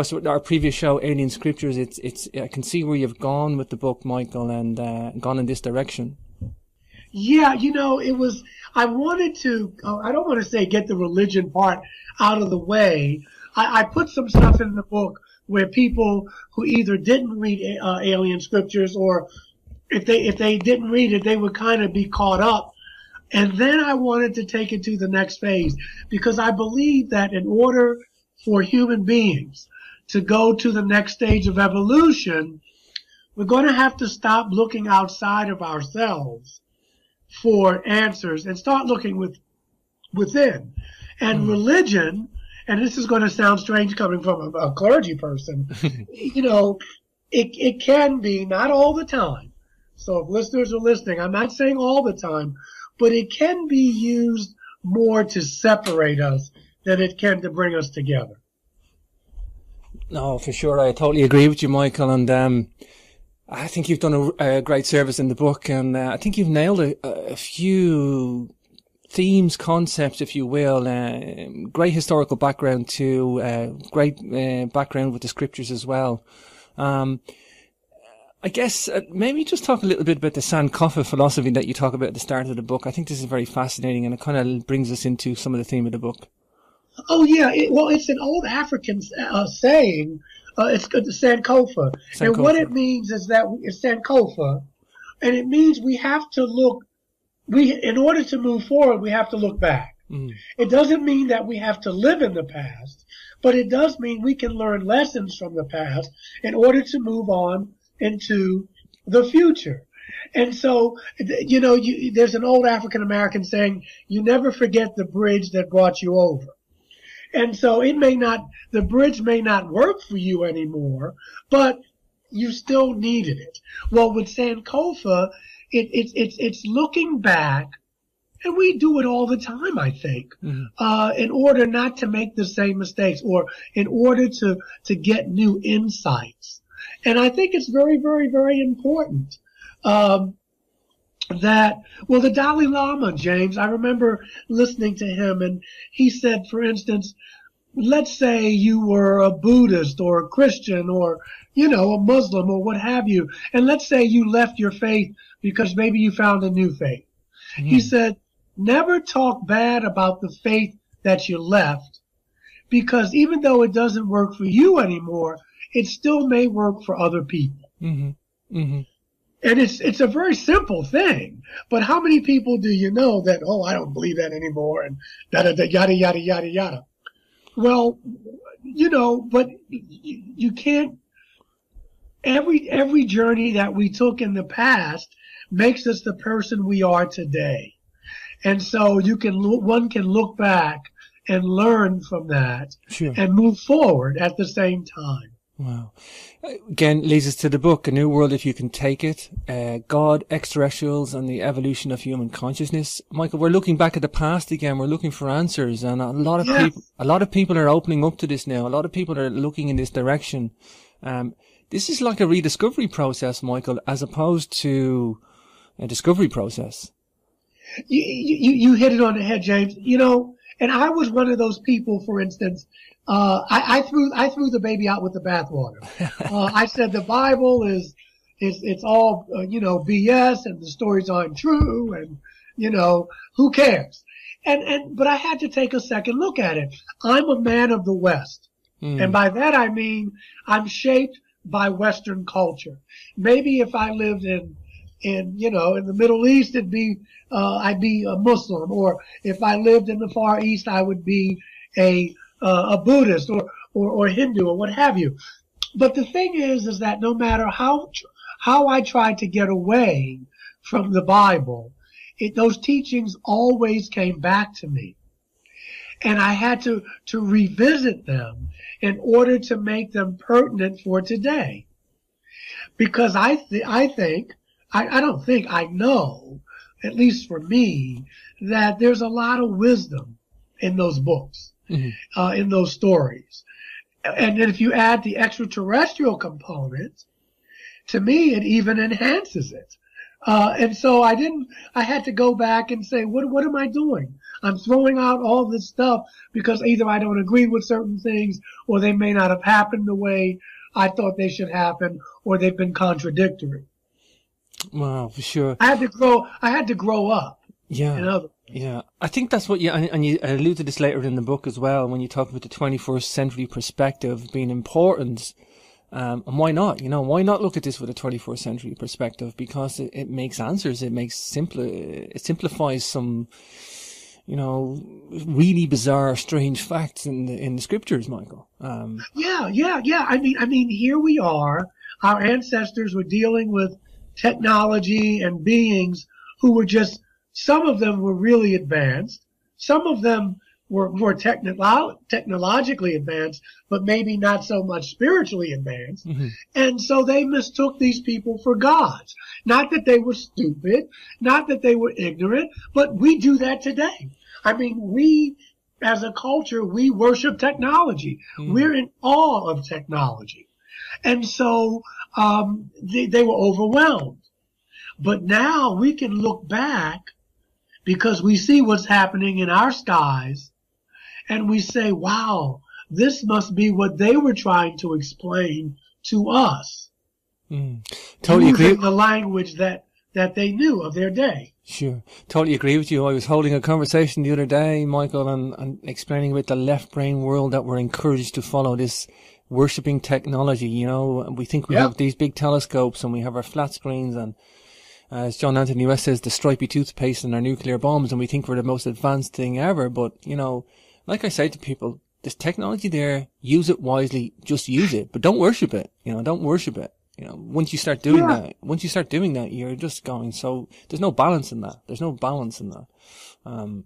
course, with our previous show, Alien Scriptures, it's it's I can see where you've gone with the book, Michael, and uh, gone in this direction. Yeah, you know, it was. I wanted to. Uh, I don't want to say get the religion part out of the way. I, I put some stuff in the book where people who either didn't read uh, alien scriptures or if they if they didn't read it, they would kind of be caught up. And then I wanted to take it to the next phase because I believe that in order for human beings to go to the next stage of evolution, we're going to have to stop looking outside of ourselves for answers and start looking with within. And mm. religion, and this is going to sound strange coming from a, a clergy person, you know, it, it can be not all the time. So if listeners are listening, I'm not saying all the time, but it can be used more to separate us than it can to bring us together. No, for sure. I totally agree with you, Michael. And um, I think you've done a, a, great service in the book. And uh, I think you've nailed a, a, few themes, concepts, if you will. Uh, great historical background too. Uh, great uh, background with the scriptures as well. Um, I guess uh, maybe just talk a little bit about the Sankofa philosophy that you talk about at the start of the book. I think this is very fascinating and it kind of brings us into some of the theme of the book. Oh yeah, it, well, it's an old African uh, saying. Uh, it's the Sankofa. Sankofa, and what it means is that it's Sankofa, and it means we have to look. We, in order to move forward, we have to look back. Mm. It doesn't mean that we have to live in the past, but it does mean we can learn lessons from the past in order to move on into the future. And so, you know, you, there's an old African American saying, you never forget the bridge that brought you over. And so it may not, the bridge may not work for you anymore, but you still needed it. Well, with Sankofa, it, it, it's, it's looking back and we do it all the time, I think, mm-hmm. uh, in order not to make the same mistakes or in order to, to get new insights. And I think it's very, very, very important. Um, that, well, the Dalai Lama, James, I remember listening to him and he said, for instance, let's say you were a Buddhist or a Christian or, you know, a Muslim or what have you. And let's say you left your faith because maybe you found a new faith. Mm-hmm. He said, never talk bad about the faith that you left because even though it doesn't work for you anymore, it still may work for other people. Mm-hmm. Mm-hmm. And it's, it's a very simple thing. But how many people do you know that, oh, I don't believe that anymore and da da da yada yada yada yada. Well, you know, but you, you can't, every, every journey that we took in the past makes us the person we are today. And so you can, one can look back and learn from that sure. and move forward at the same time. Wow. Again, leads us to the book, A New World If You Can Take It, uh, God, Extraterrestrials and the Evolution of Human Consciousness. Michael, we're looking back at the past again. We're looking for answers and a lot of yes. people, a lot of people are opening up to this now. A lot of people are looking in this direction. Um, this is like a rediscovery process, Michael, as opposed to a discovery process. You, you, you hit it on the head, James. You know, and I was one of those people, for instance, uh, I, I, threw I threw the baby out with the bathwater. Uh, I said the Bible is is it's all uh, you know BS and the stories aren't true and you know who cares. And and but I had to take a second look at it. I'm a man of the West, mm. and by that I mean I'm shaped by Western culture. Maybe if I lived in in you know in the Middle East, it'd be uh, I'd be a Muslim, or if I lived in the Far East, I would be a uh, a Buddhist or, or, or Hindu or what have you. But the thing is, is that no matter how, how I tried to get away from the Bible, it, those teachings always came back to me. And I had to, to revisit them in order to make them pertinent for today. Because I, th- I think, I, I don't think, I know, at least for me, that there's a lot of wisdom in those books. Uh, in those stories. And then if you add the extraterrestrial component, to me, it even enhances it. Uh, and so I didn't, I had to go back and say, what, what am I doing? I'm throwing out all this stuff because either I don't agree with certain things or they may not have happened the way I thought they should happen or they've been contradictory. Wow, for sure. I had to grow, I had to grow up. Yeah. Yeah, I think that's what you and, and you allude to this later in the book as well when you talk about the 21st century perspective being important. Um, and why not? You know, why not look at this with a 21st century perspective? Because it, it makes answers. It makes simpler. It simplifies some, you know, really bizarre, strange facts in the in the scriptures, Michael. Um, yeah, yeah, yeah. I mean, I mean, here we are. Our ancestors were dealing with technology and beings who were just some of them were really advanced. Some of them were more technolo- technologically advanced, but maybe not so much spiritually advanced. Mm-hmm. And so they mistook these people for gods. Not that they were stupid, not that they were ignorant, but we do that today. I mean, we, as a culture, we worship technology. Mm-hmm. We're in awe of technology. And so, um, they, they were overwhelmed. But now we can look back because we see what's happening in our skies and we say, wow, this must be what they were trying to explain to us. Mm. Totally using agree. the language that, that they knew of their day. Sure. Totally agree with you. I was holding a conversation the other day, Michael, and, and explaining about the left brain world that we're encouraged to follow this worshipping technology. You know, we think we yep. have these big telescopes and we have our flat screens and as John Anthony West says, the stripy toothpaste and our nuclear bombs, and we think we're the most advanced thing ever. But, you know, like I say to people, there's technology there, use it wisely, just use it, but don't worship it. You know, don't worship it. You know, once you start doing yeah. that, once you start doing that, you're just going, so there's no balance in that. There's no balance in that. Um,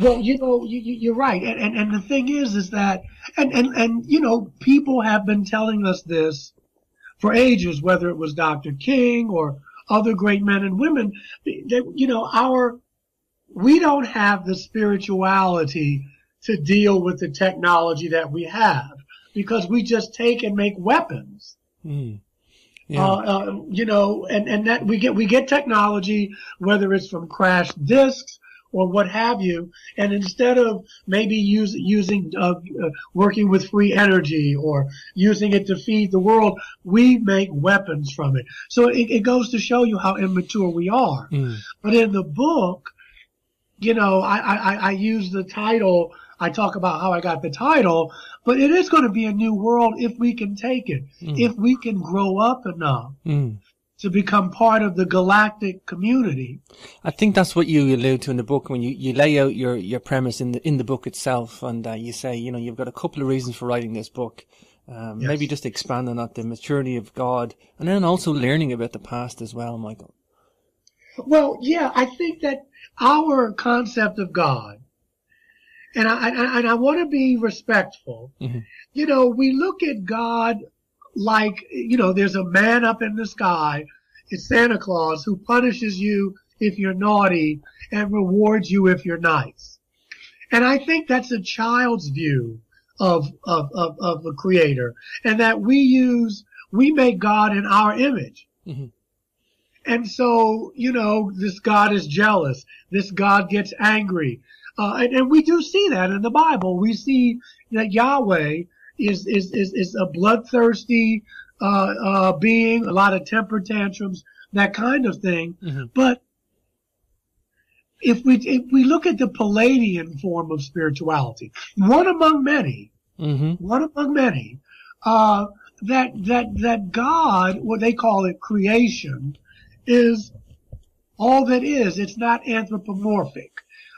well, you know, you, you're right. And, and, and the thing is, is that, and, and, and, you know, people have been telling us this for ages, whether it was Dr. King or other great men and women. That, you know, our, we don't have the spirituality to deal with the technology that we have because we just take and make weapons. Mm. Yeah. Uh, uh, you know, and, and that we get, we get technology, whether it's from crashed disks or what have you. And instead of maybe use, using, uh, uh, working with free energy or using it to feed the world, we make weapons from it. So it, it goes to show you how immature we are. Mm. But in the book, you know, I, I, I use the title, I talk about how I got the title, but it is going to be a new world if we can take it, mm. if we can grow up enough. Mm to become part of the galactic community. I think that's what you allude to in the book when you, you lay out your, your premise in the in the book itself, and uh, you say, you know, you've got a couple of reasons for writing this book. Um, yes. Maybe just expanding on the maturity of God, and then also learning about the past as well, Michael. Well, yeah, I think that our concept of God, and I, I and I want to be respectful. Mm-hmm. You know, we look at God like, you know, there's a man up in the sky. It's Santa Claus who punishes you if you're naughty and rewards you if you're nice. And I think that's a child's view of, of, of, of the creator and that we use, we make God in our image. Mm-hmm. And so, you know, this God is jealous. This God gets angry. Uh, and, and we do see that in the Bible. We see that Yahweh is is is, is a bloodthirsty uh, uh, being, a lot of temper tantrums, that kind of thing. Mm-hmm. But if we if we look at the Pleiadian form of spirituality, one among many, mm-hmm. one among many, uh, that that that God, what they call it, creation, is all that is. It's not anthropomorphic.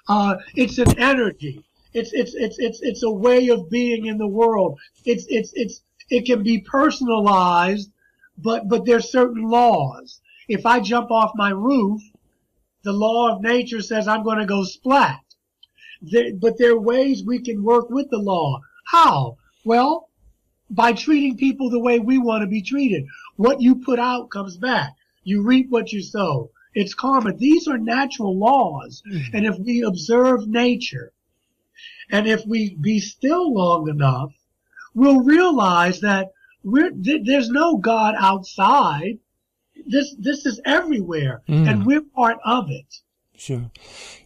Uh, it's an energy. It's it's it's it's it's a way of being in the world. It's it's it's it can be personalized, but but there's certain laws. If I jump off my roof, the law of nature says I'm going to go splat. There, but there are ways we can work with the law. How? Well, by treating people the way we want to be treated. What you put out comes back. You reap what you sow. It's karma. These are natural laws. Mm-hmm. And if we observe nature, and if we be still long enough, we'll realize that we're, th- there's no God outside. This, this is everywhere mm. and we're part of it. Sure.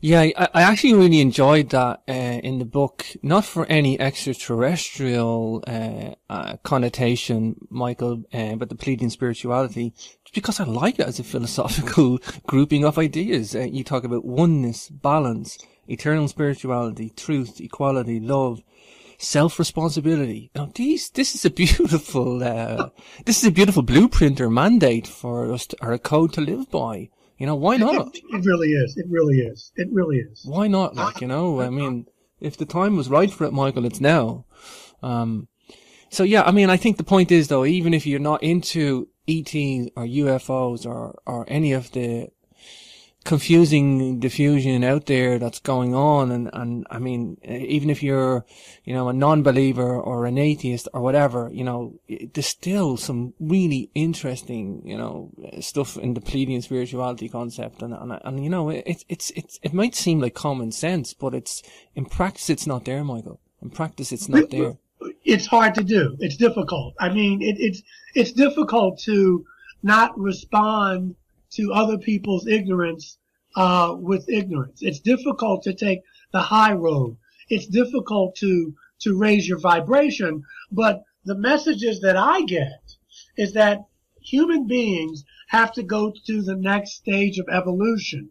Yeah, I, I actually really enjoyed that uh, in the book, not for any extraterrestrial uh, uh, connotation, Michael, uh, but the Pleiadian spirituality, because I like it as a philosophical grouping of ideas. Uh, you talk about oneness, balance, eternal spirituality, truth, equality, love, self-responsibility. Now, these, this is a beautiful, uh, this is a beautiful blueprint or mandate for us, to, or a code to live by. You know, why not? It, it, really is. It really is. It really is. Why not? Like, you know, I mean, if the time was right for it, Michael, it's now. Um, so yeah, I mean, I think the point is though, even if you're not into ETs or UFOs or, or any of the confusing diffusion out there that's going on and and I mean even if you're you know a non-believer or an atheist or whatever you know there's still some really interesting you know stuff in the Pleiadian spirituality concept and and, and you know it, it's it's it might seem like common sense but it's in practice it's not there Michael. In practice it's not there. It's hard to do. It's difficult. I mean it, it's it's difficult to not respond to other people's ignorance uh, with ignorance. It's difficult to take the high road. It's difficult to to raise your vibration. But the messages that I get is that human beings have to go to the next stage of evolution,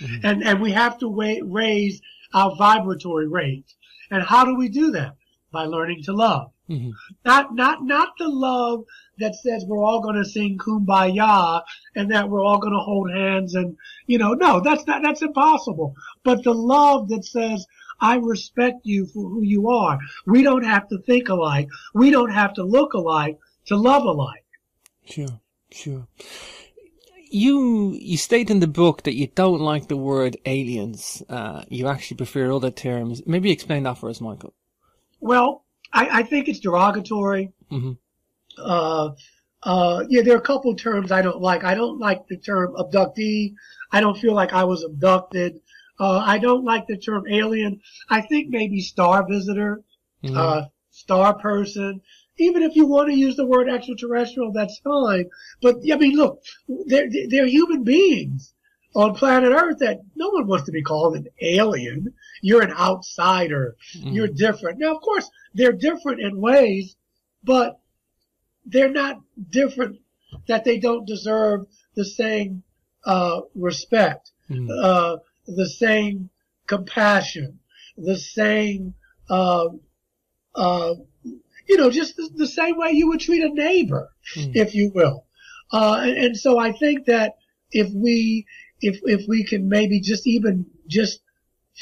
mm-hmm. and and we have to wa- raise our vibratory rate. And how do we do that? By learning to love. Mm-hmm. Not not not the love that says we're all going to sing kumbaya and that we're all going to hold hands and, you know, no, that's not, that's impossible. But the love that says, I respect you for who you are. We don't have to think alike. We don't have to look alike to love alike. Sure, sure. You you state in the book that you don't like the word aliens. Uh, you actually prefer other terms. Maybe explain that for us, Michael. Well, I, I think it's derogatory. Mm-hmm. Uh, uh, yeah, there are a couple terms I don't like. I don't like the term abductee. I don't feel like I was abducted. Uh, I don't like the term alien. I think maybe star visitor, mm-hmm. uh, star person. Even if you want to use the word extraterrestrial, that's fine. But I mean, look, they're, they're human beings on planet Earth that no one wants to be called an alien. You're an outsider. Mm-hmm. You're different. Now, of course, they're different in ways, but they're not different that they don't deserve the same uh, respect, mm. uh, the same compassion, the same, uh, uh you know, just the, the, same way you would treat a neighbor, mm. if you will. Uh, and, and so I think that if we, if, if we can maybe just even just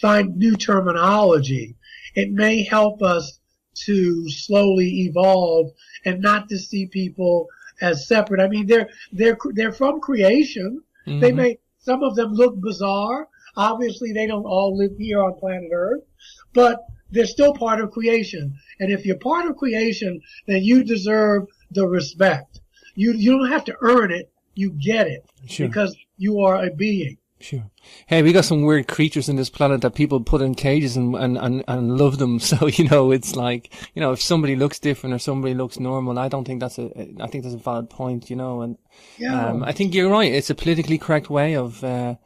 find new terminology, it may help us to slowly evolve and not to see people as separate. I mean, they're they're they're from creation. Mm-hmm. They may some of them look bizarre. Obviously, they don't all live here on planet Earth, but they're still part of creation. And if you're part of creation, then you deserve the respect. You you don't have to earn it. You get it sure. because you are a being. Sure. Hey, we got some weird creatures in this planet that people put in cages and, and, and, and love them. So, you know, it's like, you know, if somebody looks different or somebody looks normal, I don't think that's a, I think that's a valid point, you know, and, yeah. um, I think you're right. It's a politically correct way of, uh,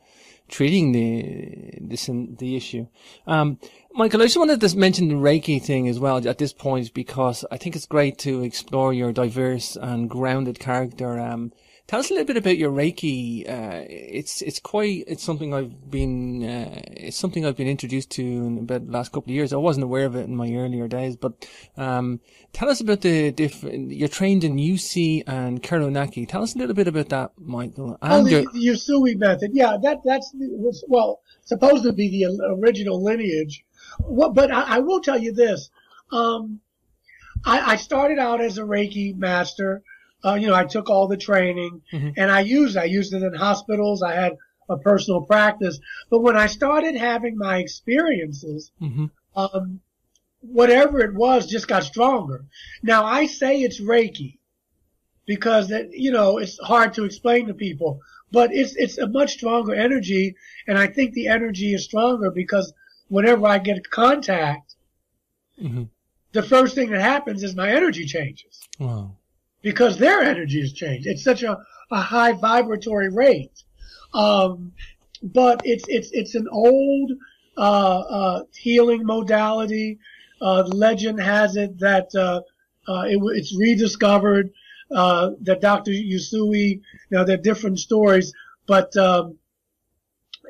treating the, this, in the issue. Um, Michael, I just wanted to mention the Reiki thing as well at this point because I think it's great to explore your diverse and grounded character. Um, Tell us a little bit about your Reiki. Uh, it's it's quite it's something I've been uh, it's something I've been introduced to in about the last couple of years. I wasn't aware of it in my earlier days, but um, tell us about the different. You're trained in Usui and Karo-naki. Tell us a little bit about that, Michael. And oh, the, your... Usui method. Yeah, that that's was well supposed to be the original lineage. Well, but I, I will tell you this. Um, I, I started out as a Reiki master uh, you know, I took all the training mm-hmm. and I used, I used it in hospitals. I had a personal practice. But when I started having my experiences, mm-hmm. um, whatever it was just got stronger. Now I say it's Reiki because that, you know, it's hard to explain to people, but it's, it's a much stronger energy. And I think the energy is stronger because whenever I get contact, mm-hmm. the first thing that happens is my energy changes. Wow because their energy has changed. It's such a, a high vibratory rate. Um, but it's it's it's an old uh, uh, healing modality. Uh, legend has it that uh, uh, it, it's rediscovered. Uh, that Dr. Usui, now there are different stories, but um,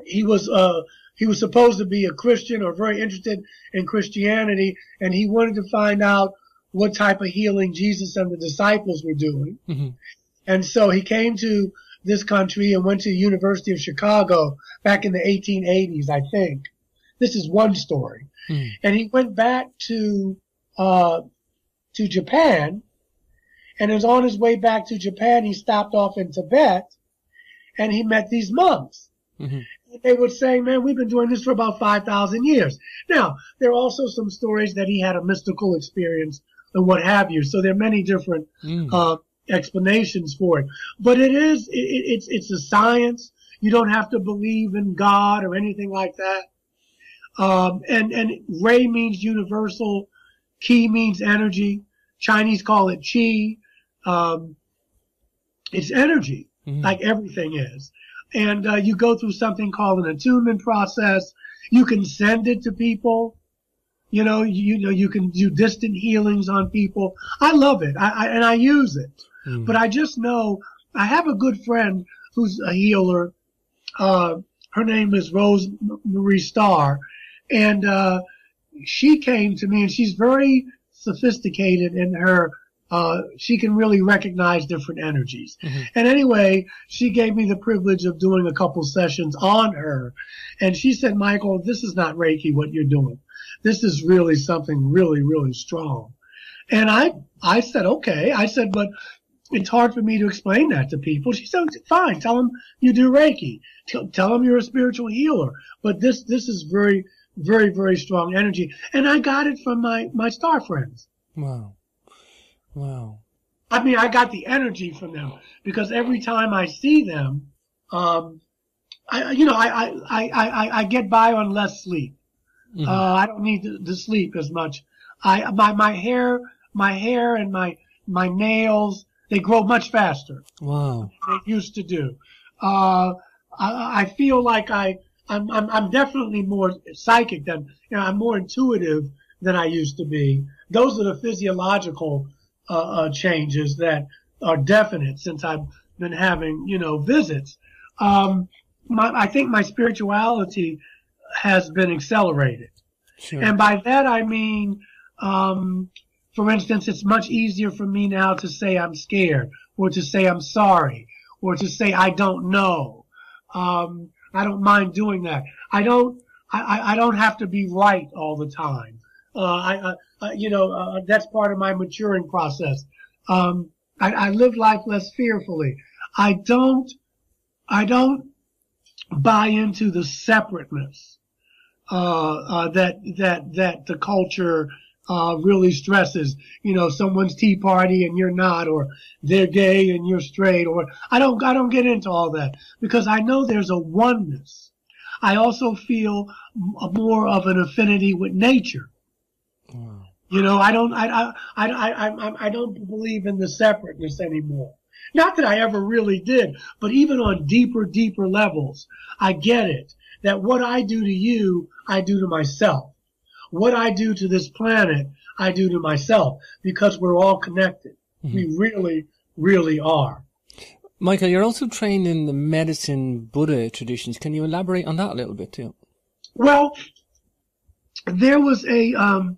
he was he was supposed to be a Christian or very interested in Christianity, and he wanted to find out what type of healing Jesus and the disciples were doing. Mm-hmm. And so he came to this country and went to the University of Chicago back in the 1880s, I think. This is one story. Mm. And he went back to, uh, to Japan and as on his way back to Japan, he stopped off in Tibet and he met these monks. Mm-hmm. They were saying, man, we've been doing this for about 5,000 years. Now, there are also some stories that he had a mystical experience and what have you. So there are many different, mm. uh, explanations for it. But it is, it, it's, it's a science. You don't have to believe in God or anything like that. Um, and, and Rei means universal. Qi means energy. Chinese call it Qi. Um, it's energy, mm-hmm. like everything is. And, uh, you go through something called an attunement process. You can send it to people. You know, you, you know, you can do distant healings on people. I love it. I, I and I use it. Mm. But I just know I have a good friend who's a healer. Uh, her name is Rose Marie Starr and, uh, she came to me and she's very sophisticated in her, uh, she can really recognize different energies. Mm-hmm. And anyway, she gave me the privilege of doing a couple sessions on her. And she said, Michael, this is not Reiki what you're doing. This is really something really, really strong. And I, I said, okay. I said, but it's hard for me to explain that to people. She said, fine, tell them you do Reiki. Tell, tell them you're a spiritual healer. But this, this is very, very, very strong energy. And I got it from my, my star friends. Wow. Wow. I mean, I got the energy from them because every time I see them, um, I, you know, I, I, I, I, get by on less sleep. Mm-hmm. Uh, I don't need to, to sleep as much. I, my, my hair, my hair and my, my nails, they grow much faster. Wow. Than they used to do. Uh, I, I feel like I, I'm, I'm, I'm definitely more psychic than, you know, I'm more intuitive than I used to be. Those are the physiological, uh, uh, changes that are definite since I've been having, you know, visits. Um, my, I think my spirituality has been accelerated. Sure. And by that I mean, um, for instance, it's much easier for me now to say I'm scared or to say I'm sorry or to say I don't know. Um, I don't mind doing that. I don't, I, I don't have to be right all the time. Uh, I, I, you know, uh, that's part of my maturing process. Um, I, I live life less fearfully. I don't, I don't buy into the separateness, that, that, that the culture uh, really stresses, you know, someone's tea party and you're not, or they're gay and you're straight, or I don't, I don't get into all that because I know there's a oneness. I also feel more of an affinity with nature. Wow. You know, I don't, I, I, I, I, I don't believe in the separateness anymore. Not that I ever really did, but even on deeper, deeper levels, I get it that what I do to you, I do to myself what I do to this planet, I do to myself because we're all connected. Mm-hmm. We really, really are. Michael, you're also trained in the medicine Buddha traditions. Can you elaborate on that a little bit too? Well, there was a, um,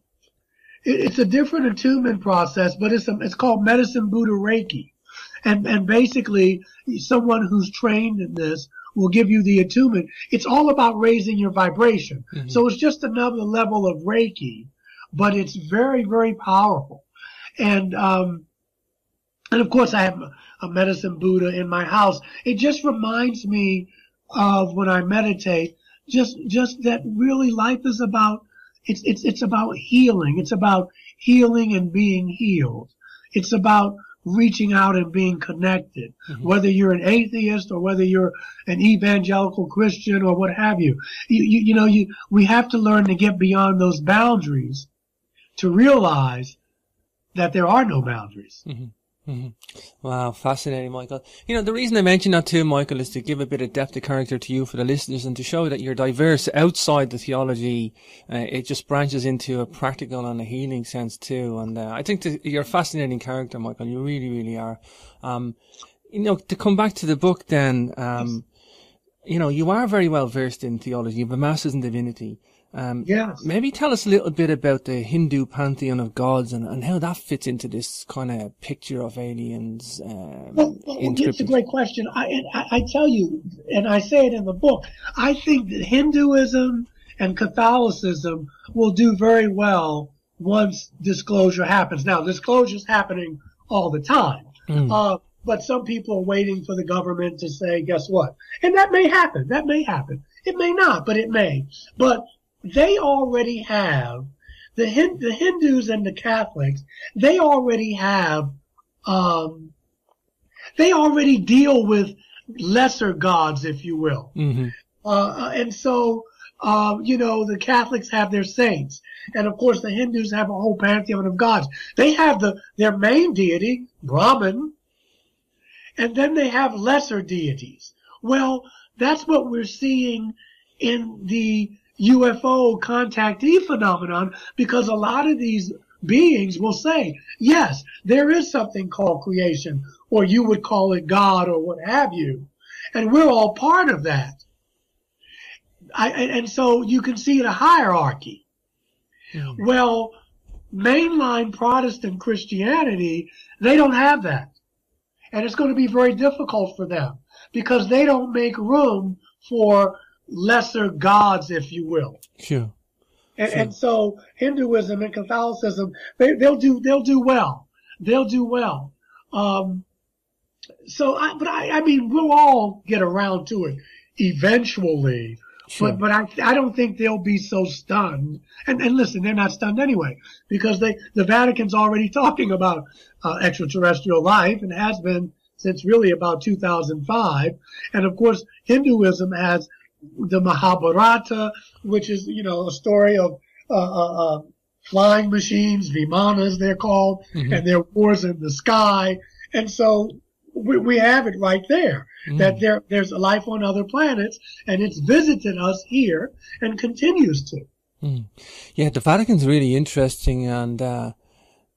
it, it's a different attunement process, but it's a, it's called medicine Buddha Reiki. And, and basically someone who's trained in this will give you the attunement. It's all about raising your vibration. Mm-hmm. So it's just another level of Reiki, but it's very, very powerful. And, um, and of course I have a medicine Buddha in my house. It just reminds me of when I meditate, just, just that really life is about, it's, it's, it's about healing. It's about healing and being healed. It's about reaching out and being connected, mm-hmm. whether you're an atheist or whether you're an evangelical Christian or what have you. You, you, you know, you, we have to learn to get beyond those boundaries to realize that there are no boundaries. Mm-hmm. Mm-hmm. Wow, fascinating, Michael. You know, the reason I mentioned that too, Michael, is to give a bit of depth of character to you for the listeners and to show that you're diverse outside the theology. Uh, it just branches into a practical and a healing sense too. And uh, I think you're a fascinating character, Michael. You really, really are. Um, you know, to come back to the book then, um, you know, you are very well versed in theology. You have a master's in divinity. Um, yes. Maybe tell us a little bit about the Hindu pantheon of gods and, and how that fits into this kind of picture of aliens. Um, well, well it's a great question. I, I, I tell you, and I say it in the book, I think that Hinduism and Catholicism will do very well once disclosure happens. Now, disclosure is happening all the time. Mm. Uh, but some people are waiting for the government to say, guess what? And that may happen. That may happen. It may not, but it may. But they already have the the Hindus and the Catholics. They already have um, they already deal with lesser gods, if you will. Mm-hmm. Uh, and so, uh, you know, the Catholics have their saints. And of course, the Hindus have a whole pantheon of gods. They have the, their main deity, Brahman, and then they have lesser deities. Well, that's what we're seeing in the UFO contactee phenomenon because a lot of these beings will say, yes, there is something called creation, or you would call it God, or what have you. And we're all part of that. I, and so you can see the hierarchy. Mm. Well, mainline Protestant Christianity, they don't have that. And it's going to be very difficult for them because they don't make room for lesser gods, if you will. Sure. And, sure. and so Hinduism and Catholicism, they, will do, they'll do well. They'll do well. Um, so I, but I, I mean, we'll all get around to it eventually. Sure. But, but I, I don't think they'll be so stunned. And, and listen, they're not stunned anyway, because they, the Vatican's already talking about, uh, extraterrestrial life and has been since really about 2005. And of course, Hinduism has the Mahabharata, which is, you know, a story of, uh, uh, uh, flying machines, Vimanas they're called, mm-hmm. and they're wars in the sky. And so we, we have it right there mm-hmm. that there, there's life on other planets and it's visited us here and continues to. Mm. Yeah, the Vatican's really interesting and, uh,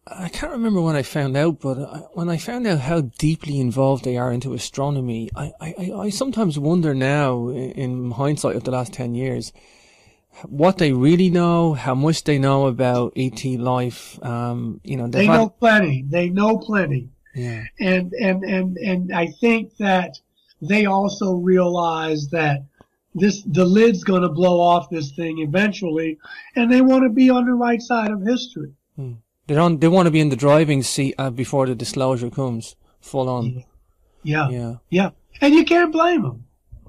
I can't remember when I found out, but when I found out how deeply involved they are into astronomy, I, I, I sometimes wonder now, in hindsight of the last 10 years, what they really know, how much they know about ET life. Um, you know, they know plenty. They know plenty. Yeah. And, and, and, and I think that they also realize that this, the lid's going to blow off this thing eventually, and they want to be on the right side of history. Hmm. They don't. They want to be in the driving seat uh, before the disclosure comes, full on. Yeah. Yeah. Yeah. And you can't blame them.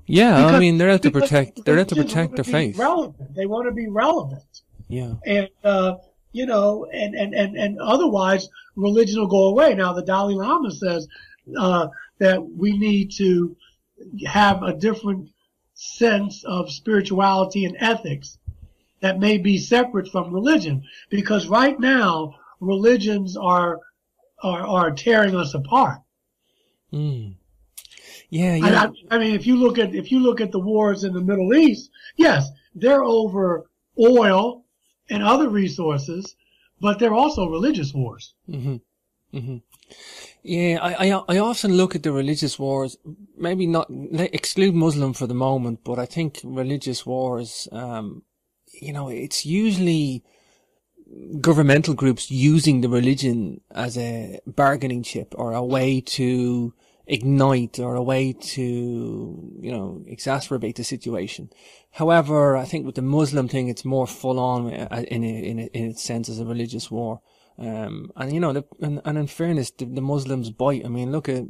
Yeah, because, I mean they're out to protect. They're out to protect their faith. Relevant. They want to be relevant. Yeah. And uh, you know, and, and and and otherwise religion will go away. Now the Dalai Lama says uh, that we need to have a different sense of spirituality and ethics that may be separate from religion, because right now religions are are are tearing us apart. Mm. Yeah, yeah. I, I, mean, if you look at if you look at the wars in the Middle East, yes, they're over oil and other resources, but they're also religious wars. Mm-hmm. Mm-hmm. Yeah, I, I, I often look at the religious wars, maybe not exclude Muslim for the moment, but I think religious wars, um, you know, it's usually governmental groups using the religion as a bargaining chip or a way to ignite or a way to, you know, exacerbate the situation. However, I think with the Muslim thing, it's more full on uh, in in, in its sense as a religious war. Um, and you know, the, and, and in fairness, the, the, Muslims bite. I mean, look at,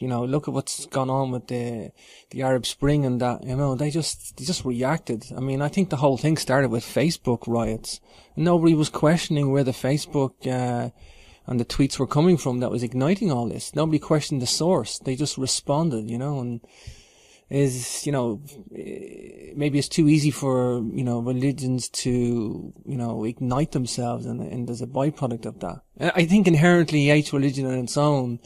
you know, look at what's gone on with the, the Arab Spring and that, you know, they just, they just reacted. I mean, I think the whole thing started with Facebook riots. Nobody was questioning where the Facebook, uh, and the tweets were coming from that was igniting all this. Nobody questioned the source. They just responded, you know, and is, you know, eh, maybe it's too easy for, you know, religions to, you know, ignite themselves and, and there's a byproduct of that. I think inherently each religion on its own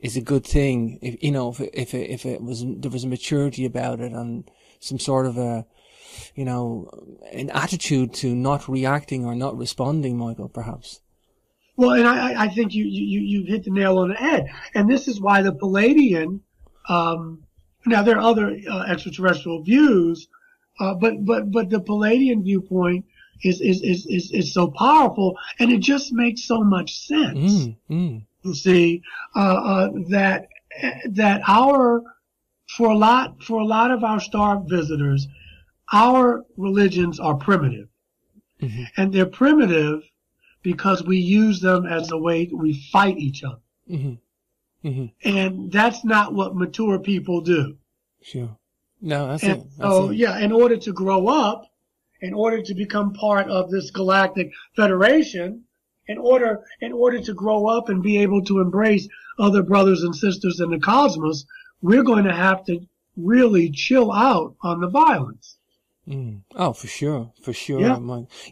is a good thing. If, you know, if, if, it, if it was, there was a maturity about it and some sort of a, you know, an attitude to not reacting or not responding, Michael, perhaps. Well, and I, I think you, you, you hit the nail on the head. And this is why the Pleiadian, um, now there are other uh, extraterrestrial views, uh, but, but, but the Pleiadian viewpoint is, is, is, is, is so powerful and it just makes so much sense. Mm, mm. You see, uh, uh that, that our, for a lot, for a lot of our star visitors, our religions are primitive. Mm-hmm. And they're primitive because we use them as a way we fight each other. Mm-hmm. Mm-hmm. And that's not what mature people do. Sure. No, that's and it. That's so, it. yeah, in order to grow up, in order to become part of this galactic federation, in order, in order to grow up and be able to embrace other brothers and sisters in the cosmos, we're going to have to really chill out on the violence. Mm. Oh, for sure, for sure. Yeah.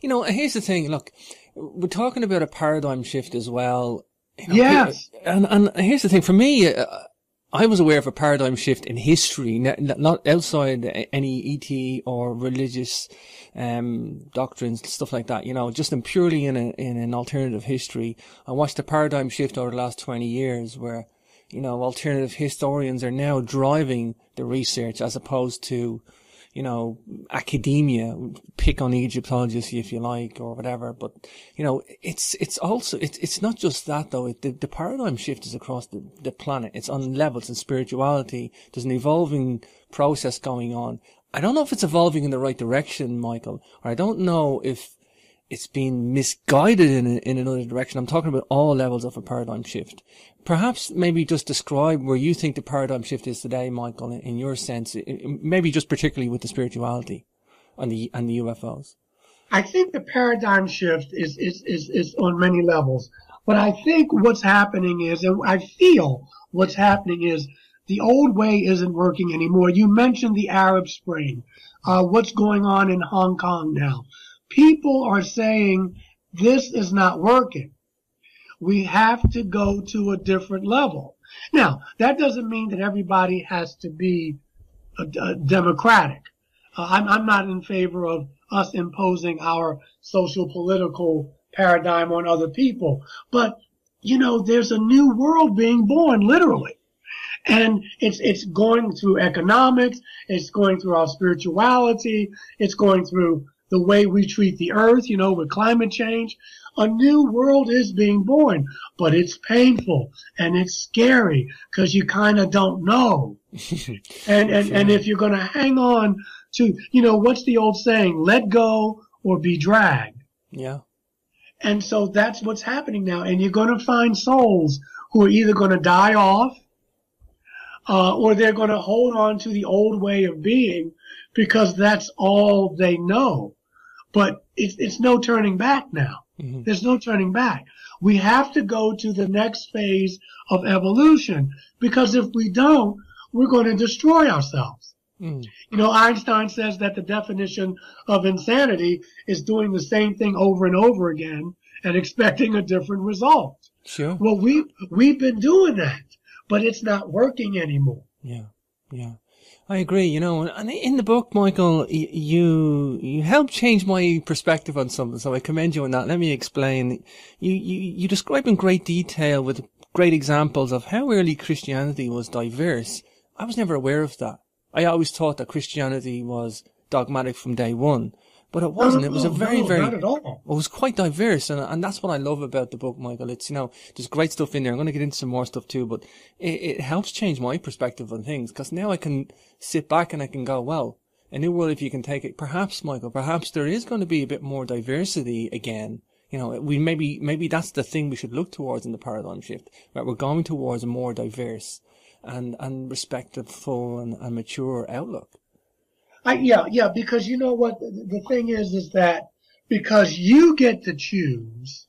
You know, here's the thing. Look, we're talking about a paradigm shift as well. You know, yes. And, and here's the thing for me, uh, I was aware of a paradigm shift in history, not outside any ET or religious, um, doctrines, stuff like that, you know, just in purely in a, in an alternative history. I watched a paradigm shift over the last 20 years where, you know, alternative historians are now driving the research as opposed to, you know, academia, pick on Egyptology if you like, or whatever. But, you know, it's, it's also, it's, it's not just that though. It, the, the paradigm shift is across the, the planet. It's on levels in spirituality. There's an evolving process going on. I don't know if it's evolving in the right direction, Michael, or I don't know if it's been misguided in, in another direction. I'm talking about all levels of a paradigm shift. Perhaps maybe just describe where you think the paradigm shift is today, Michael, in, in your sense, maybe just particularly with the spirituality and the, and the UFOs. I think the paradigm shift is, is, is, is on many levels. But I think what's happening is, and I feel what's happening is the old way isn't working anymore. You mentioned the Arab Spring. Uh, what's going on in Hong Kong now? People are saying this is not working. We have to go to a different level. Now, that doesn't mean that everybody has to be a, a democratic. Uh, I'm, I'm not in favor of us imposing our social political paradigm on other people. But, you know, there's a new world being born, literally. And it's, it's going through economics. It's going through our spirituality. It's going through the way we treat the earth, you know, with climate change. A new world is being born, but it's painful and it's scary because you kind of don't know. and, and, and if you're going to hang on to, you know, what's the old saying? Let go or be dragged. Yeah. And so that's what's happening now. And you're going to find souls who are either going to die off, uh, or they're going to hold on to the old way of being because that's all they know. But it's, it's no turning back now. Mm-hmm. There's no turning back. We have to go to the next phase of evolution because if we don't, we're going to destroy ourselves. Mm. You know, Einstein says that the definition of insanity is doing the same thing over and over again and expecting a different result. Sure. Well, we we've been doing that, but it's not working anymore. Yeah. Yeah. I agree. You know, and in the book, Michael, you you helped change my perspective on something, so I commend you on that. Let me explain. You you you describe in great detail with great examples of how early Christianity was diverse. I was never aware of that. I always thought that Christianity was dogmatic from day one. But it wasn't. It was a very, no, very. Not at all. It was quite diverse, and and that's what I love about the book, Michael. It's you know there's great stuff in there. I'm going to get into some more stuff too, but it, it helps change my perspective on things because now I can sit back and I can go, well, a new world if you can take it. Perhaps, Michael, perhaps there is going to be a bit more diversity again. You know, we maybe maybe that's the thing we should look towards in the paradigm shift. Right, we're going towards a more diverse and and respectful and, and mature outlook. I, yeah, yeah, because you know what the thing is, is that because you get to choose.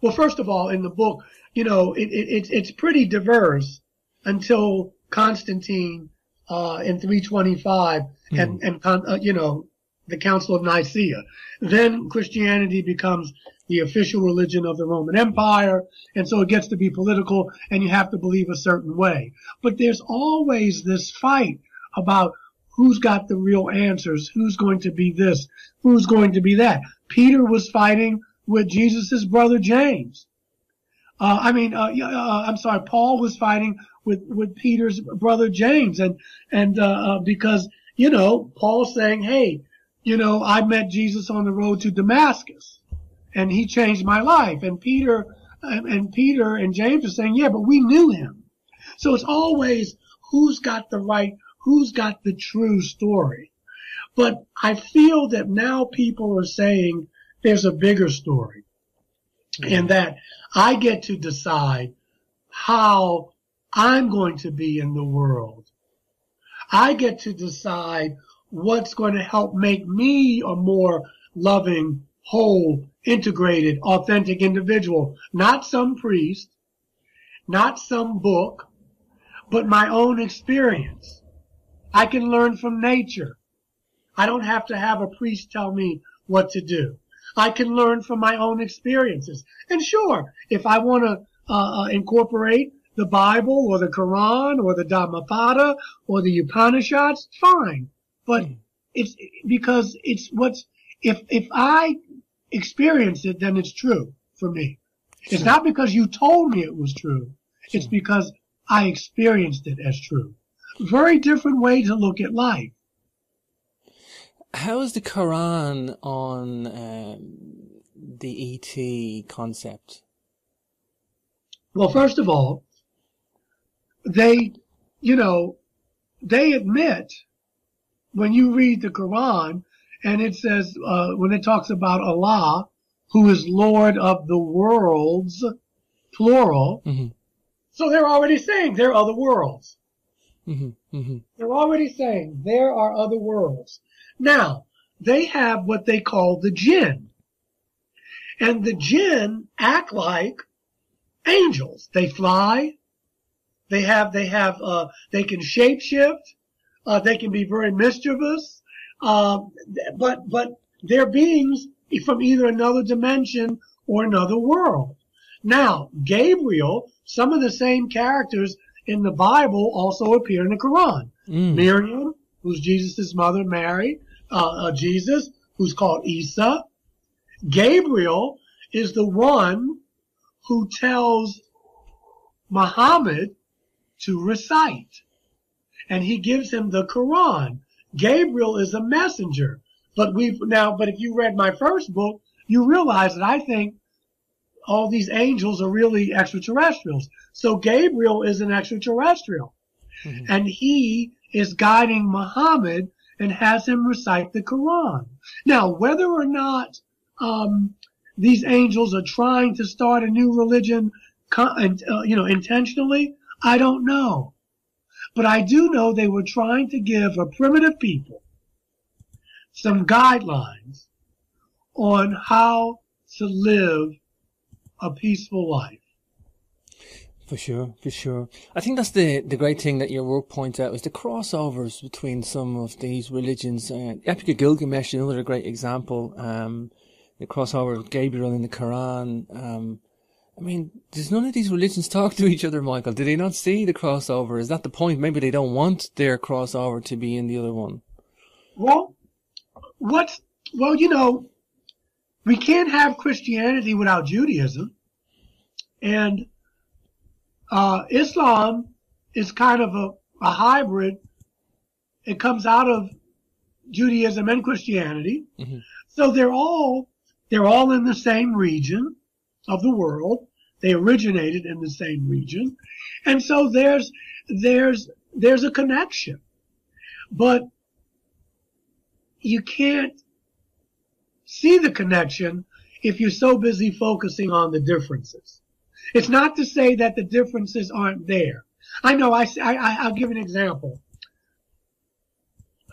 Well, first of all, in the book, you know, it, it, it's it's pretty diverse until Constantine uh, in 325 mm. and, and, uh, you know, the Council of Nicaea. Then Christianity becomes the official religion of the Roman Empire, and so it gets to be political, and you have to believe a certain way. But there's always this fight about who's got the real answers, who's going to be this, who's going to be that. Peter was fighting with Jesus' brother James. Uh, I mean, uh, uh, I'm sorry, Paul was fighting with, with Peter's brother James, and and uh, uh, because you know Paul's saying, hey, you know, I met Jesus on the road to Damascus, and he changed my life, and Peter and, and Peter and James are saying, yeah, but we knew him. So it's always who's got the right, who's got the true story. But I feel that now people are saying there's a bigger story mm-hmm. and that I get to decide how I'm going to be in the world. I get to decide what's going to help make me a more loving, whole, integrated, authentic individual. Not some priest, not some book, but my own experience. I can learn from nature. I don't have to have a priest tell me what to do. I can learn from my own experiences. And sure, if I want to uh, uh, incorporate the Bible or the Quran or the Dhammapada or the Upanishads, fine. But it's because it's what's, if, if I experience it, then it's true for me. Sure. It's not because you told me it was true. Sure. It's because I experienced it as true. Very different way to look at life how is the Quran on um, the ET concept? Well, first of all, they, you know, they admit when you read the Quran and it says, uh, when it talks about Allah, who is Lord of the worlds, plural, mm-hmm. so they're already saying there are other worlds. Mm-hmm. Mm-hmm. They're already saying there are other worlds. Now, they have what they call the jinn. And the jinn act like angels. They fly. They have, they have, uh, they can shapeshift. Uh, they can be very mischievous. Uh, but, but they're beings from either another dimension or another world. Now, Gabriel, some of the same characters in the Bible also appear in the Quran. Mm. Miriam, who's Jesus' mother, Mary, uh, uh, Jesus, who's called Isa. Gabriel is the one who tells Muhammad to recite. And he gives him the Quran. Gabriel is a messenger. But we've now, but if you read my first book, you realize that I think all these angels are really extraterrestrials. So Gabriel is an extraterrestrial. Mm-hmm. And he is guiding Muhammad and has him recite the Quran. Now, whether or not um, these angels are trying to start a new religion, uh, you know, intentionally, I don't know. But I do know they were trying to give a primitive people some guidelines on how to live a peaceful life. For sure, for sure. I think that's the, the great thing that your work points out is the crossovers between some of these religions. Uh, Epic of Gilgamesh, is another great example. Um, the crossover of Gabriel in the Quran. Um, I mean, does none of these religions talk to each other, Michael? Do they not see the crossover? Is that the point? Maybe they don't want their crossover to be in the other one. Well, what? well, you know, we can't have Christianity without Judaism. And uh, Islam is kind of a, a hybrid. It comes out of Judaism and Christianity. Mm-hmm. So they're all, they're all in the same region of the world. They originated in the same region. And so there's, there's, there's a connection. But you can't see the connection if you're so busy focusing on the differences. It's not to say that the differences aren't there. I know. I, I I'll give an example.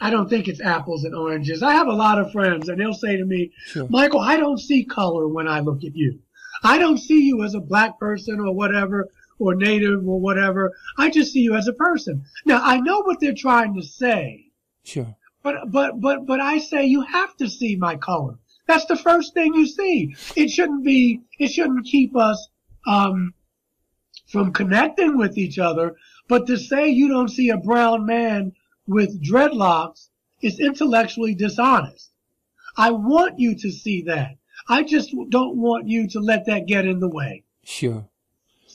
I don't think it's apples and oranges. I have a lot of friends and they'll say to me, sure. Michael, I don't see color when I look at you. I don't see you as a black person or whatever or native or whatever. I just see you as a person. Now I know what they're trying to say. Sure. But but but but I say you have to see my color. That's the first thing you see. It shouldn't be. It shouldn't keep us um, from connecting with each other. But to say you don't see a brown man with dreadlocks is intellectually dishonest. I want you to see that. I just don't want you to let that get in the way. Sure.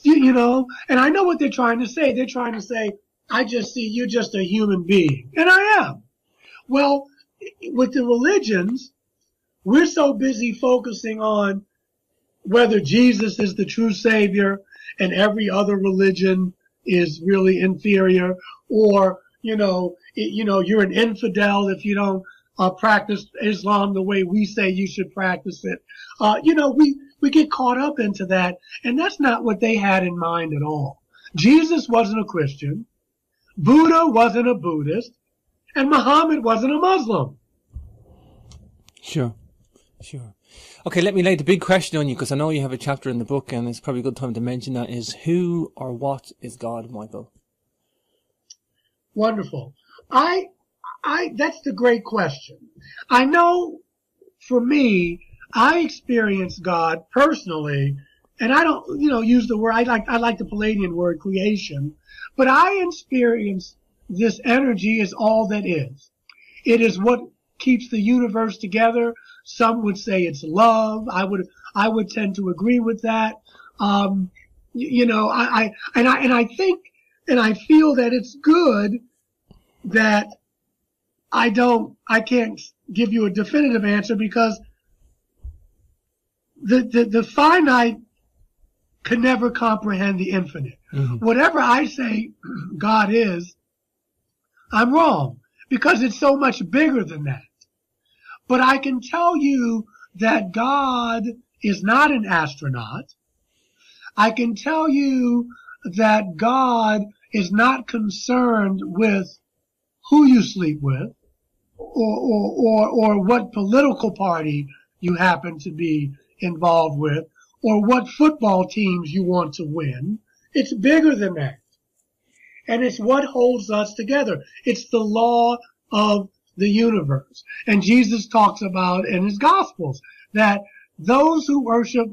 You, you know, and I know what they're trying to say. They're trying to say, I just see you're just a human being. And I am. Well, with the religions, we're so busy focusing on whether Jesus is the true savior and every other religion is really inferior or, you know, it, you know, you're an infidel if you don't uh, practice Islam the way we say you should practice it. Uh, you know, we, we get caught up into that and that's not what they had in mind at all. Jesus wasn't a Christian. Buddha wasn't a Buddhist and Muhammad wasn't a Muslim. Sure. Sure. Okay, let me lay the big question on you because I know you have a chapter in the book and it's probably a good time to mention that is who or what is God, Michael? Wonderful. I, I, that's the great question. I know for me, I experience God personally, and I don't, you know, use the word, I like, I like the Pleiadian word creation, but I experience this energy is all that is. It is what keeps the universe together. Some would say it's love. I would, I would tend to agree with that. Um, you, you know, I, I, and I, and I think, and I feel that it's good that I don't, I can't give you a definitive answer because the, the, the finite can never comprehend the infinite. Mm-hmm. Whatever I say God is, I'm wrong because it's so much bigger than that. But I can tell you that God is not an astronaut. I can tell you that God is not concerned with who you sleep with or, or, or, or what political party you happen to be involved with or what football teams you want to win. It's bigger than that. And it's what holds us together. It's the law of the universe. And Jesus talks about in his gospels that those who worship,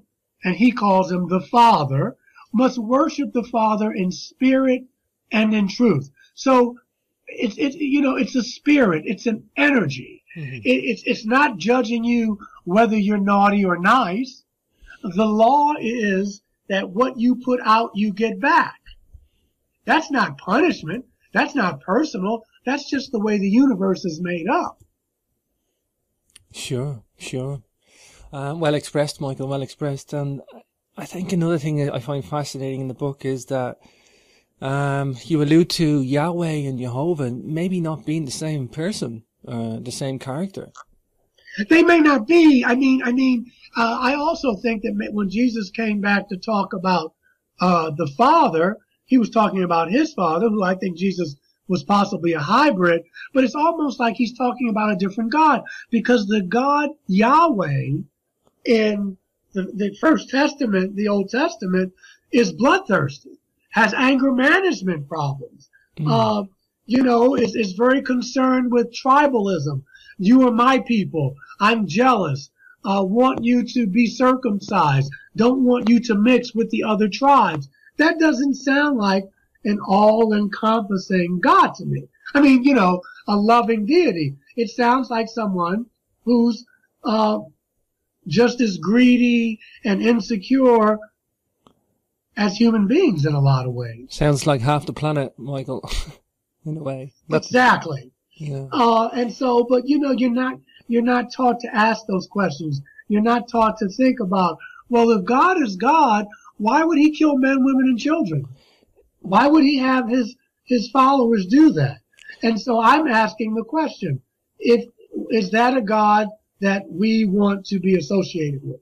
and he calls him the Father, must worship the Father in spirit and in truth. So it's, it's, you know, it's a spirit. It's an energy. Mm-hmm. It, it's, it's not judging you whether you're naughty or nice. The law is that what you put out, you get back. That's not punishment. That's not personal. That's just the way the universe is made up. Sure, sure. Um, well expressed, Michael, well expressed. And I think another thing that I find fascinating in the book is that um, you allude to Yahweh and Jehovah maybe not being the same person, uh, the same character. They may not be. I mean, I mean, uh, I also think that when Jesus came back to talk about uh, the Father, he was talking about his Father, who I think Jesus was possibly a hybrid, but it's almost like he's talking about a different God because the God Yahweh in the, the First Testament, the Old Testament, is bloodthirsty, has anger management problems, mm. uh, you know, is, is very concerned with tribalism. You are my people. I'm jealous. Uh, want you to be circumcised. Don't want you to mix with the other tribes. That doesn't sound like an all-encompassing God to me. I mean, you know, a loving deity. It sounds like someone who's uh, just as greedy and insecure as human beings in a lot of ways. Sounds like half the planet, Michael, in a way. That's, exactly. Yeah. Uh, and so, but you know, you're not you're not taught to ask those questions. You're not taught to think about, well, if God is God, why would He kill men, women, and children? Why would he have his, his followers do that? And so I'm asking the question, if, is that a God that we want to be associated with?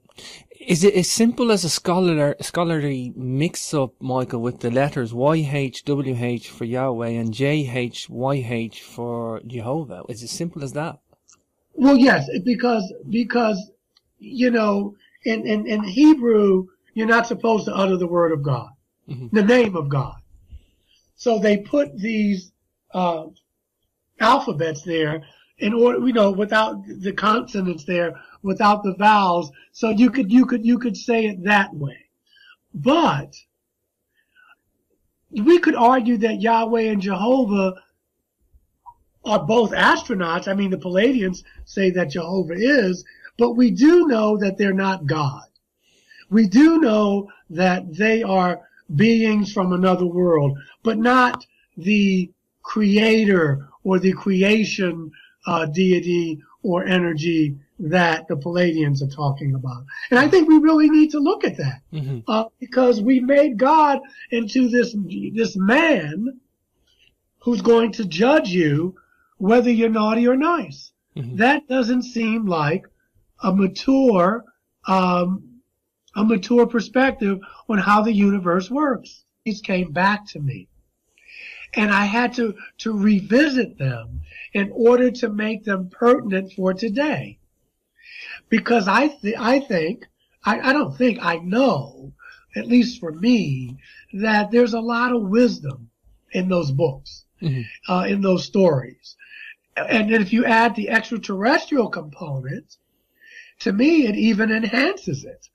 Is it as simple as a scholar, scholarly mix up, Michael, with the letters YHWH for Yahweh and JHYH for Jehovah? Is it as simple as that? Well, yes, because, because, you know, in, in, in Hebrew, you're not supposed to utter the word of God. mm-hmm. the name of God. So they put these uh, alphabets there in order, you know, without the consonants there, without the vowels. So you could, you could, you could say it that way. But we could argue that Yahweh and Jehovah are both astronauts. I mean, the Pleiadians say that Jehovah is, but we do know that they're not God. We do know that they are beings from another world, but not the creator or the creation uh, deity or energy that the Pleiadians are talking about. And I think we really need to look at that mm-hmm. uh, because we made God into this this man who's going to judge you whether you're naughty or nice. Mm-hmm. That doesn't seem like a mature um, a mature perspective on how the universe works. These came back to me. And I had to, to revisit them in order to make them pertinent for today. Because I, th- I think, I, I don't think, I know, at least for me, that there's a lot of wisdom in those books, mm-hmm. uh, in those stories. And then if you add the extraterrestrial component, to me, it even enhances it.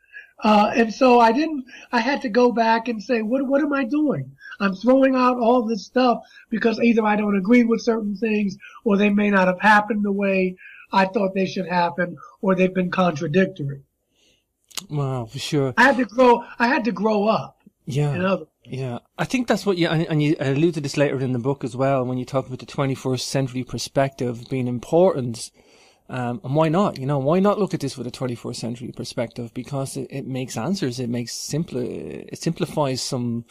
Uh, and so I didn't, I had to go back and say, what, what am I doing? I'm throwing out all this stuff because either I don't agree with certain things or they may not have happened the way I thought they should happen or they've been contradictory. Wow, for sure. I had to grow, I had to grow up. Yeah. Yeah, I think that's what you and you allude to this later in the book as well when you talk about the 21st century perspective being important um, and why not? You know, why not look at this with a 24th century perspective? Because it, it makes answers. It makes simple. It simplifies some,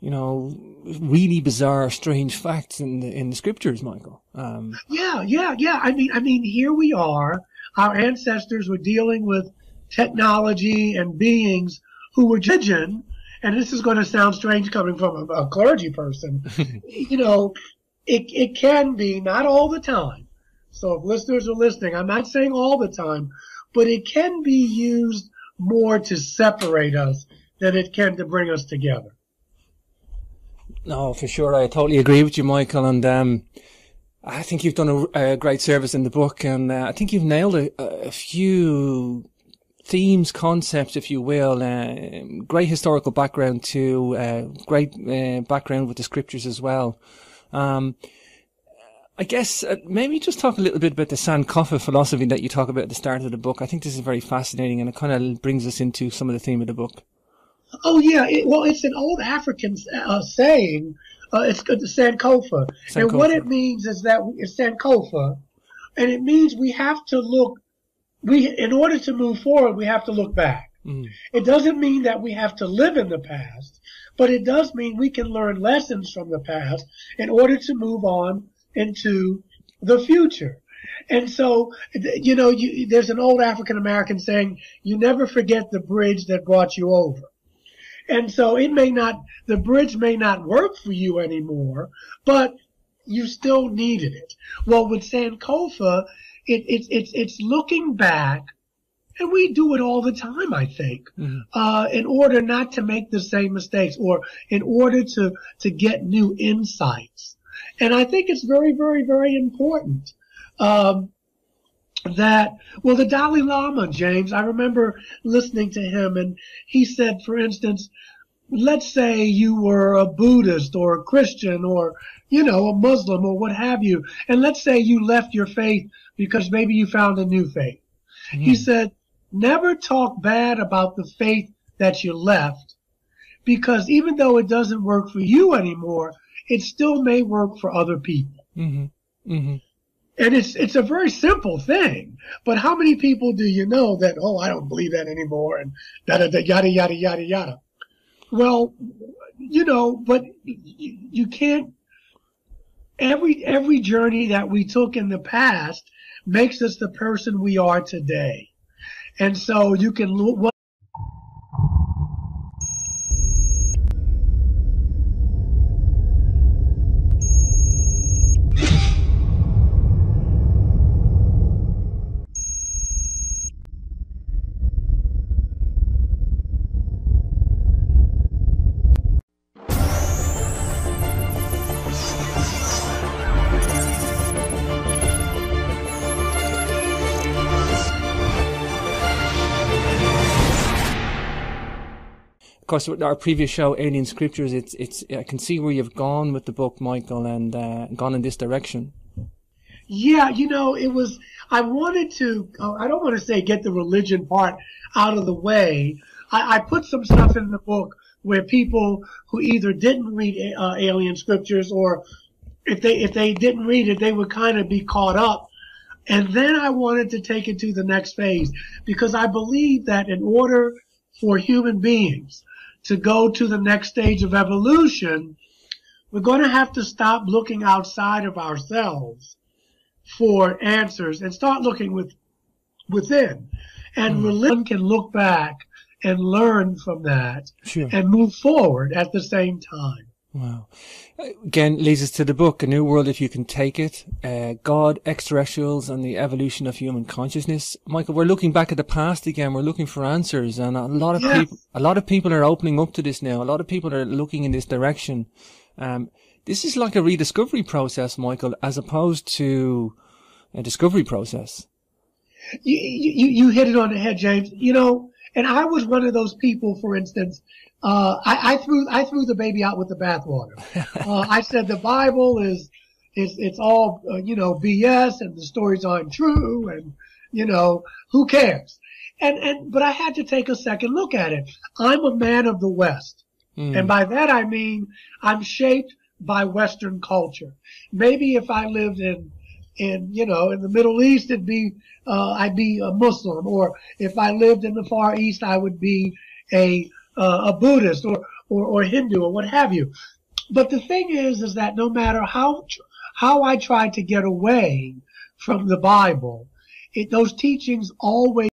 you know, really bizarre, strange facts in the in the scriptures, Michael. Um, yeah, yeah, yeah. I mean, I mean, here we are. Our ancestors were dealing with technology and beings who were judging. And this is going to sound strange coming from a, a clergy person. you know, it it can be not all the time so if listeners are listening, I'm not saying all the time, but it can be used more to separate us than it can to bring us together. No, for sure. I totally agree with you, Michael. And um, I think you've done a, a, great service in the book. And uh, I think you've nailed a, a, few themes, concepts, if you will. Uh, great historical background too. Uh, great uh, background with the scriptures as well. Um, I guess uh, maybe just talk a little bit about the Sankofa philosophy that you talk about at the start of the book. I think this is very fascinating and it kind of brings us into some of the theme of the book. Oh, yeah. It, well, it's an old African uh, saying. Uh, it's the Sankofa. Sankofa. And what it means is that it's Sankofa. And it means we have to look, we, in order to move forward, we have to look back. Mm. It doesn't mean that we have to live in the past, but it does mean we can learn lessons from the past in order to move on into the future. And so, you know, you, there's an old African American saying, you never forget the bridge that brought you over. And so it may not, the bridge may not work for you anymore, but you still needed it. Well, with Sankofa, it, it, it's, it's looking back and we do it all the time, I think, mm-hmm. uh, in order not to make the same mistakes or in order to, to get new insights. And I think it's very, very, very important. Um, that, well, the Dalai Lama, James, I remember listening to him and he said, for instance, let's say you were a Buddhist or a Christian or, you know, a Muslim or what have you. And let's say you left your faith because maybe you found a new faith. Mm. He said, never talk bad about the faith that you left because even though it doesn't work for you anymore, it still may work for other people. Mm-hmm. Mm-hmm. And it's it's a very simple thing, but how many people do you know that oh I don't believe that anymore and da da da yada yada yada yada. Well, you know, but you, you can't. Every every journey that we took in the past makes us the person we are today, and so you can look. Course, with our previous show, Alien Scriptures, it's, it's, I can see where you've gone with the book, Michael, and, uh, gone in this direction. Yeah, you know, it was, I wanted to, uh, I don't want to say get the religion part out of the way. I, I put some stuff in the book where people who either didn't read uh, alien scriptures or if they if they didn't read it, they would kind of be caught up. And then I wanted to take it to the next phase because I believe that in order for human beings to go to the next stage of evolution, we're going to have to stop looking outside of ourselves for answers and start looking with within. And mm. religion can look back and learn from that sure. and move forward at the same time. Wow. Again, leads us to the book, A New World If You Can Take It, uh, God, Extraterrestrials and the Evolution of Human Consciousness. Michael, we're looking back at the past again. We're looking for answers and a lot of yes. people, a lot of people are opening up to this now. A lot of people are looking in this direction. Um, this is like a rediscovery process, Michael, as opposed to a discovery process. You, you, you hit it on the head, James. You know, and I was one of those people, for instance, uh, I, I, threw I threw the baby out with the bathwater. Uh, I said the Bible is is it's all uh, you know BS and the stories aren't true and you know who cares. And and but I had to take a second look at it. I'm a man of the West, mm. and by that I mean I'm shaped by Western culture. Maybe if I lived in in you know in the Middle East, it'd be uh, I'd be a Muslim, or if I lived in the Far East, I would be a uh, a Buddhist or, or or Hindu or what have you. But the thing is, is that no matter how how I try to get away from the Bible, it, those teachings always